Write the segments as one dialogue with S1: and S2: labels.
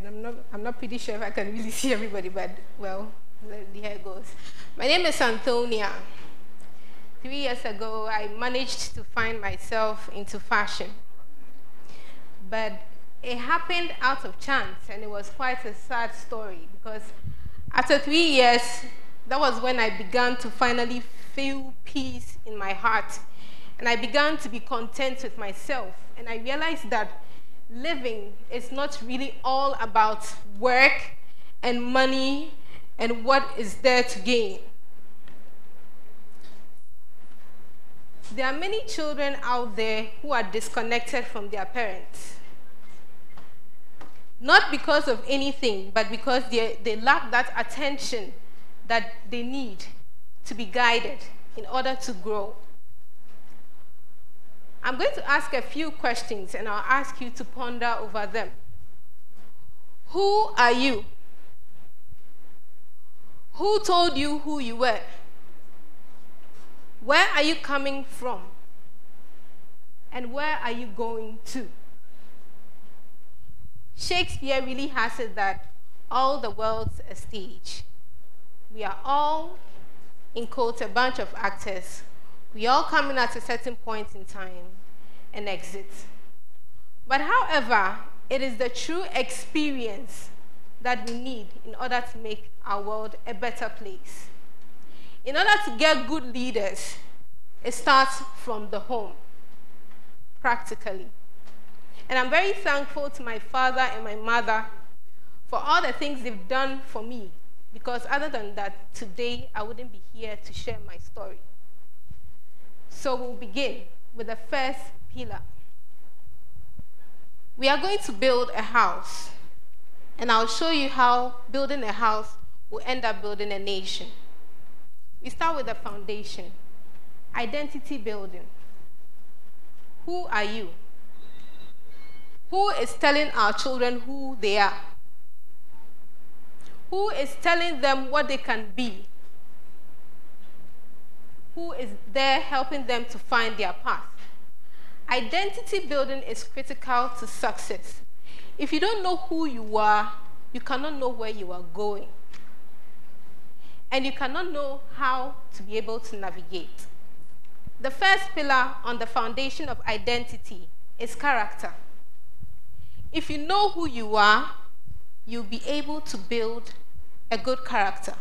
S1: not, I'm not pretty sure if I can really see everybody, but well, here goes. My name is Anthonia. Three years ago, I managed to find myself into fashion. But it happened out of chance, and it was quite a sad story because after three years, that was when I began to finally feel peace in my heart. And I began to be content with myself. And I realized that living is not really all about work and money and what is there to gain. There are many children out there who are disconnected from their parents. Not because of anything, but because they, they lack that attention that they need to be guided in order to grow. I'm going to ask a few questions and I'll ask you to ponder over them. Who are you? Who told you who you were? Where are you coming from? And where are you going to? Shakespeare really has it that all the world's a stage. We are all, in quotes, a bunch of actors. We all come in at a certain point in time and exit. But however, it is the true experience that we need in order to make our world a better place. In order to get good leaders, it starts from the home, practically. And I'm very thankful to my father and my mother for all the things they've done for me, because other than that, today I wouldn't be here to share my story. So we'll begin with the first pillar. We are going to build a house, and I'll show you how building a house will end up building a nation. We start with the foundation identity building. Who are you? Who is telling our children who they are? Who is telling them what they can be? Who is there helping them to find their path? Identity building is critical to success. If you don't know who you are, you cannot know where you are going and you cannot know how to be able to navigate. The first pillar on the foundation of identity is character. If you know who you are, you'll be able to build a good character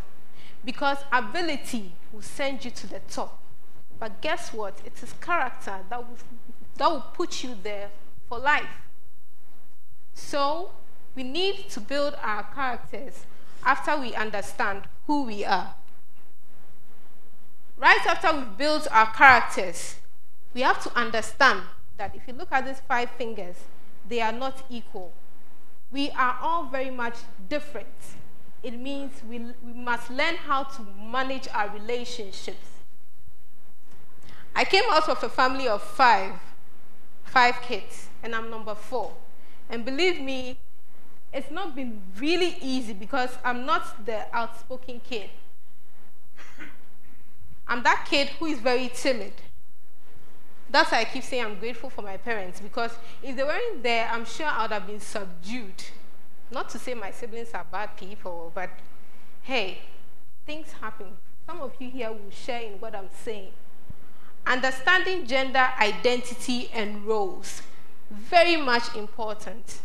S1: because ability will send you to the top. But guess what? It is character that will, that will put you there for life. So we need to build our characters after we understand who we are. Right after we've built our characters, we have to understand that if you look at these five fingers, they are not equal. We are all very much different. It means we, we must learn how to manage our relationships. I came out of a family of five, five kids, and I'm number four. And believe me, it's not been really easy because I'm not the outspoken kid. I'm that kid who is very timid. That's why I keep saying I'm grateful for my parents because if they weren't there, I'm sure I would have been subdued. Not to say my siblings are bad people, but hey, things happen. Some of you here will share in what I'm saying. Understanding gender identity and roles, very much important.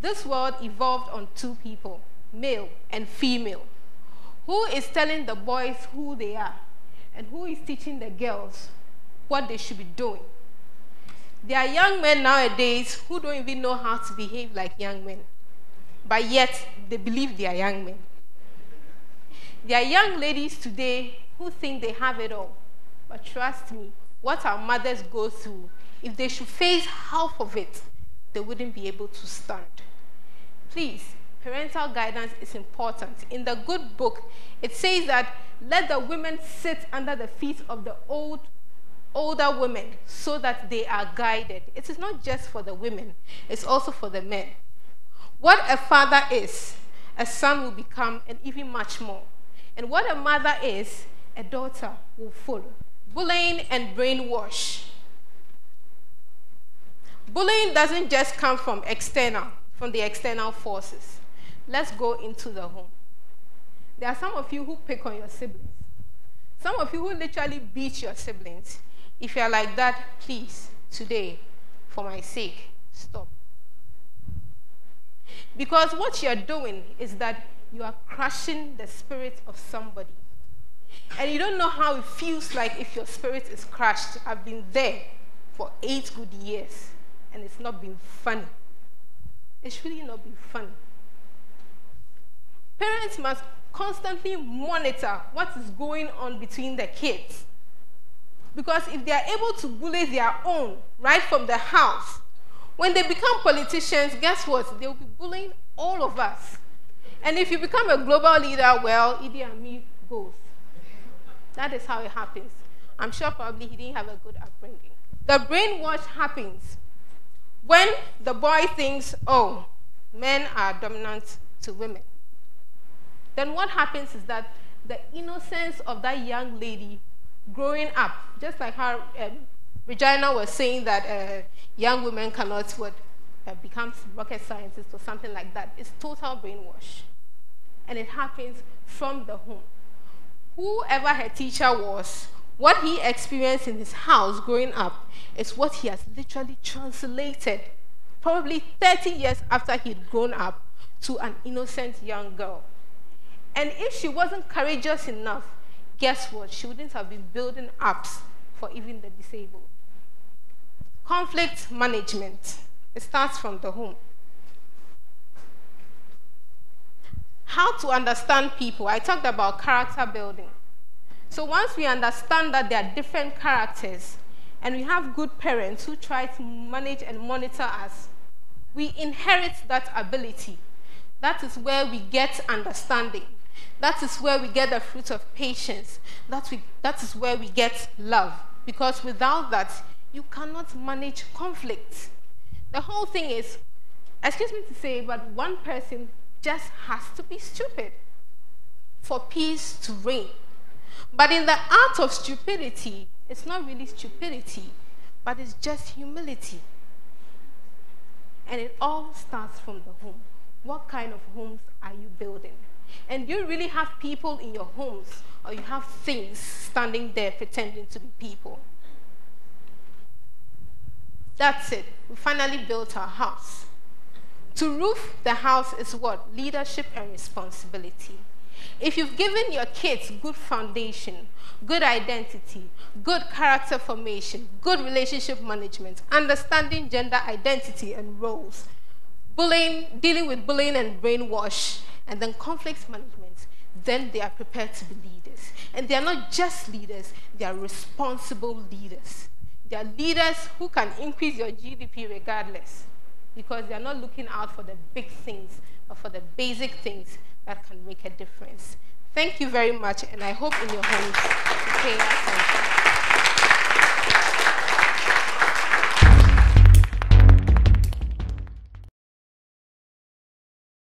S1: This world evolved on two people, male and female. Who is telling the boys who they are? And who is teaching the girls what they should be doing? There are young men nowadays who don't even know how to behave like young men, but yet they believe they are young men. There are young ladies today who think they have it all, but trust me, what our mothers go through, if they should face half of it, they wouldn't be able to stand. Please, parental guidance is important. In the good book, it says that let the women sit under the feet of the old, older women so that they are guided. It is not just for the women, it's also for the men. What a father is, a son will become, and even much more. And what a mother is, a daughter will follow. Bullying and brainwash. Bullying doesn't just come from external from the external forces. Let's go into the home. There are some of you who pick on your siblings. Some of you who literally beat your siblings. If you are like that, please, today, for my sake, stop. Because what you're doing is that you are crushing the spirit of somebody. And you don't know how it feels like if your spirit is crushed. I've been there for eight good years, and it's not been funny. It's really not been fun. Parents must constantly monitor what is going on between the kids. Because if they are able to bully their own right from the house, when they become politicians, guess what? They will be bullying all of us. And if you become a global leader, well, Idi Amin goes. That is how it happens. I'm sure probably he didn't have a good upbringing. The brainwash happens when the boy thinks, oh, men are dominant to women. Then what happens is that the innocence of that young lady growing up, just like how um, Regina was saying that uh, young women cannot what, uh, become rocket scientists or something like that, it's total brainwash. And it happens from the home. Whoever her teacher was, what he experienced in his house growing up is what he has literally translated, probably 30 years after he'd grown up, to an innocent young girl. And if she wasn't courageous enough, guess what? Wouldn't have been building apps for even the disabled. Conflict management. It starts from the home. How to understand people. I talked about character building. So once we understand that there are different characters, and we have good parents who try to manage and monitor us, we inherit that ability. That is where we get understanding. That is where we get the fruit of patience. That, we, that is where we get love. Because without that, you cannot manage conflict. The whole thing is, excuse me to say, but one person just has to be stupid for peace to reign. But in the art of stupidity, it's not really stupidity, but it's just humility. And it all starts from the home. What kind of homes are you building? And you really have people in your homes, or you have things standing there pretending to be people? That's it. We finally built our house. To roof the house is what? Leadership and responsibility. If you've given your kids good foundation, good identity, good character formation, good relationship management, understanding gender identity and roles, bullying, dealing with bullying and brainwash, and then conflict management, then they are prepared to be leaders. And they are not just leaders, they are responsible leaders. They are leaders who can increase your GDP regardless because they are not looking out for the big things, but for the basic things that can make a difference. Thank you very much, and I hope in your homes pay attention.